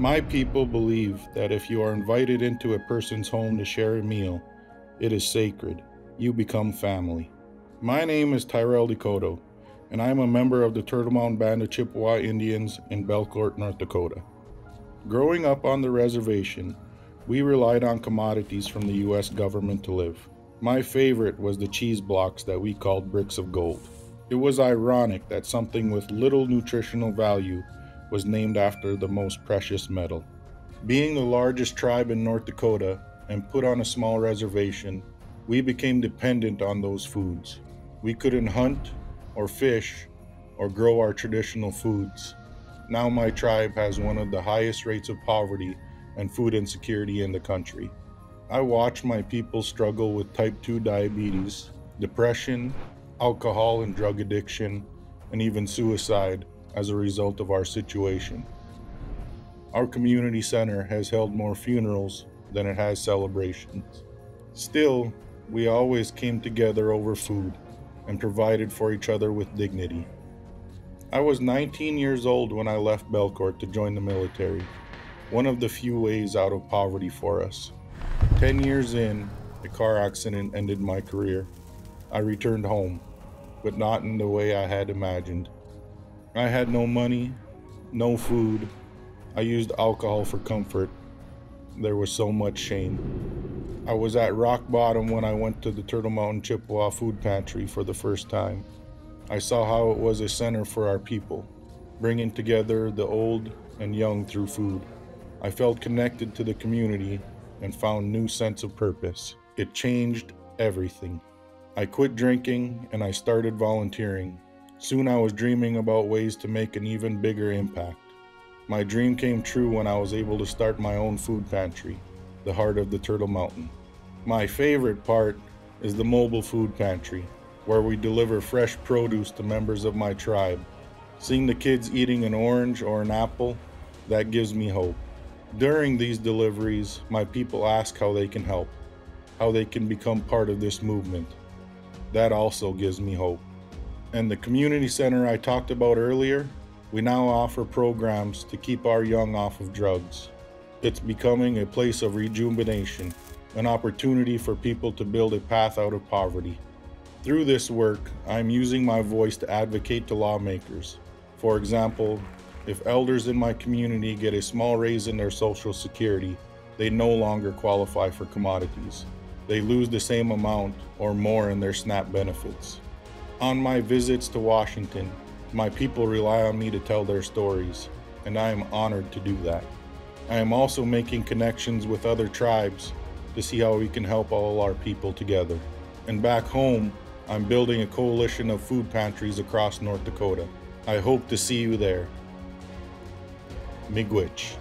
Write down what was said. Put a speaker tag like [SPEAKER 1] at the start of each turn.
[SPEAKER 1] My people believe that if you are invited into a person's home to share a meal, it is sacred. You become family. My name is Tyrrell de Coteau, and I am a member of the Turtle Mountain Band of Chippewa Indians in Belcourt, North Dakota. Growing up on the reservation, we relied on commodities from the U.S. government to live. My favorite was the cheese blocks that we called bricks of gold. It was ironic that something with little nutritional value was named after the most precious metal. Being the largest tribe in North Dakota and put on a small reservation, we became dependent on those foods. We couldn't hunt or fish or grow our traditional foods. Now my tribe has one of the highest rates of poverty and food insecurity in the country. I watch my people struggle with type 2 diabetes, depression, alcohol and drug addiction, and even suicide as a result of our situation. Our community center has held more funerals than it has celebrations. Still, we always came together over food and provided for each other with dignity. I was 19 years old when I left Belcourt to join the military, one of the few ways out of poverty for us. Ten years in, a car accident ended my career. I returned home, but not in the way I had imagined. I had no money, no food. I used alcohol for comfort. There was so much shame. I was at rock bottom when I went to the Turtle Mountain Chippewa Food Pantry for the first time. I saw how it was a center for our people, bringing together the old and young through food. I felt connected to the community and found new sense of purpose. It changed everything. I quit drinking and I started volunteering. Soon I was dreaming about ways to make an even bigger impact. My dream came true when I was able to start my own food pantry, the heart of the Turtle Mountain. My favorite part is the mobile food pantry, where we deliver fresh produce to members of my tribe. Seeing the kids eating an orange or an apple, that gives me hope. During these deliveries, my people ask how they can help, how they can become part of this movement. That also gives me hope. And the community center I talked about earlier, we now offer programs to keep our young off of drugs. It's becoming a place of rejuvenation, an opportunity for people to build a path out of poverty. Through this work, I'm using my voice to advocate to lawmakers. For example, if elders in my community get a small raise in their Social Security, they no longer qualify for commodities. They lose the same amount or more in their SNAP benefits. On my visits to Washington, my people rely on me to tell their stories, and I am honored to do that. I am also making connections with other tribes to see how we can help all our people together. And back home, I'm building a coalition of food pantries across North Dakota. I hope to see you there. Miigwech.